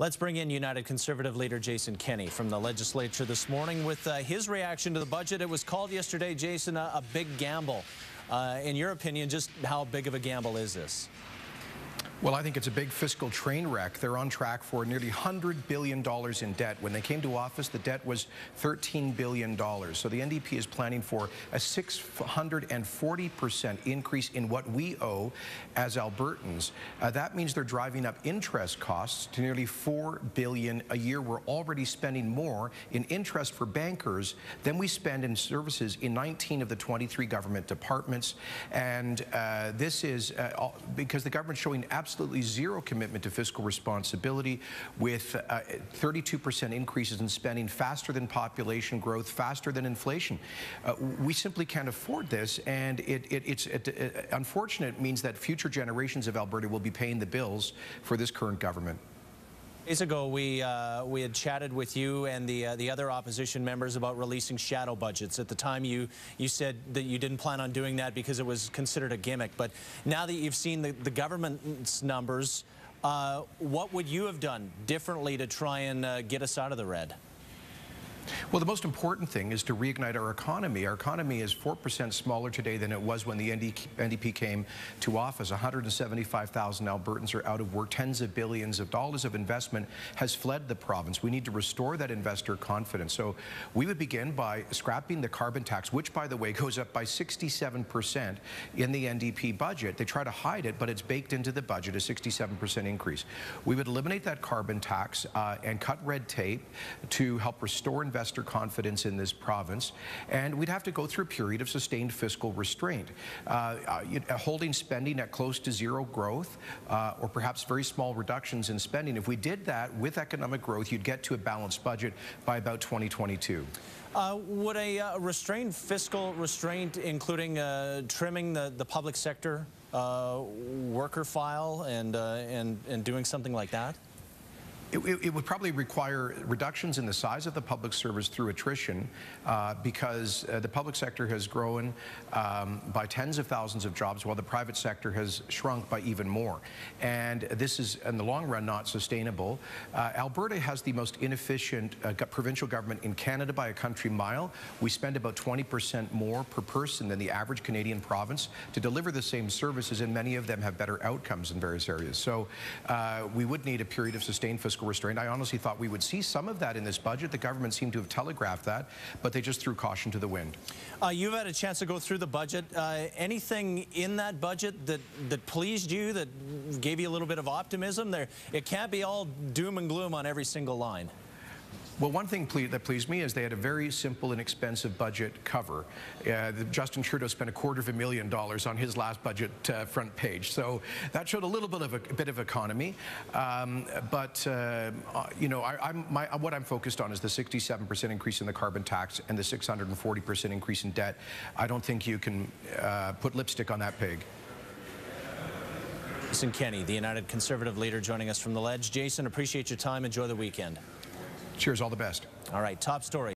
Let's bring in United Conservative leader Jason Kenney from the legislature this morning with uh, his reaction to the budget. It was called yesterday, Jason, a, a big gamble. Uh, in your opinion, just how big of a gamble is this? Well, I think it's a big fiscal train wreck. They're on track for nearly $100 billion in debt. When they came to office, the debt was $13 billion. So the NDP is planning for a 640% increase in what we owe as Albertans. Uh, that means they're driving up interest costs to nearly 4 billion a year. We're already spending more in interest for bankers than we spend in services in 19 of the 23 government departments. And uh, this is uh, because the government's showing absolutely absolutely zero commitment to fiscal responsibility with 32% uh, increases in spending faster than population growth, faster than inflation. Uh, we simply can't afford this, and it, it, it's it, it, unfortunate means that future generations of Alberta will be paying the bills for this current government. Days ago, we uh, we had chatted with you and the uh, the other opposition members about releasing shadow budgets. At the time, you you said that you didn't plan on doing that because it was considered a gimmick. But now that you've seen the, the government's numbers, uh, what would you have done differently to try and uh, get us out of the red? Well, the most important thing is to reignite our economy. Our economy is 4% smaller today than it was when the NDP came to office. 175,000 Albertans are out of work. Tens of billions of dollars of investment has fled the province. We need to restore that investor confidence. So we would begin by scrapping the carbon tax, which, by the way, goes up by 67% in the NDP budget. They try to hide it, but it's baked into the budget, a 67% increase. We would eliminate that carbon tax uh, and cut red tape to help restore investment investor confidence in this province, and we'd have to go through a period of sustained fiscal restraint. Uh, uh, holding spending at close to zero growth, uh, or perhaps very small reductions in spending. If we did that with economic growth, you'd get to a balanced budget by about 2022. Uh, would a uh, restrained fiscal restraint, including uh, trimming the, the public sector uh, worker file and, uh, and, and doing something like that? It, it, would probably require reductions in the size of the public service through attrition uh, because uh, the public sector has grown um, by tens of thousands of jobs while the private sector has shrunk by even more. And this is, in the long run, not sustainable. Uh, Alberta has the most inefficient uh, provincial government in Canada by a country mile. We spend about 20% more per person than the average Canadian province to deliver the same services, and many of them have better outcomes in various areas. So uh, we would need a period of sustained fiscal fiscal restraint. I honestly thought we would see some of that in this budget. The government seemed to have telegraphed that, but they just threw caution to the wind. Uh, you've had a chance to go through the budget. Uh, anything in that budget that, that pleased you, that gave you a little bit of optimism? There, It can't be all doom and gloom on every single line. Well, one thing ple that pleased me is they had a very simple and expensive budget cover. Uh, Justin Trudeau spent a quarter of a million dollars on his last budget uh, front page, so that showed a little bit of a, a bit of economy. Um, but uh, you know, I, my, what I'm focused on is the 67% increase in the carbon tax and the 640% increase in debt. I don't think you can uh, put lipstick on that pig. Jason Kenney, the United Conservative leader, joining us from the ledge. Jason, appreciate your time. Enjoy the weekend. Cheers, all the best. All right, top story.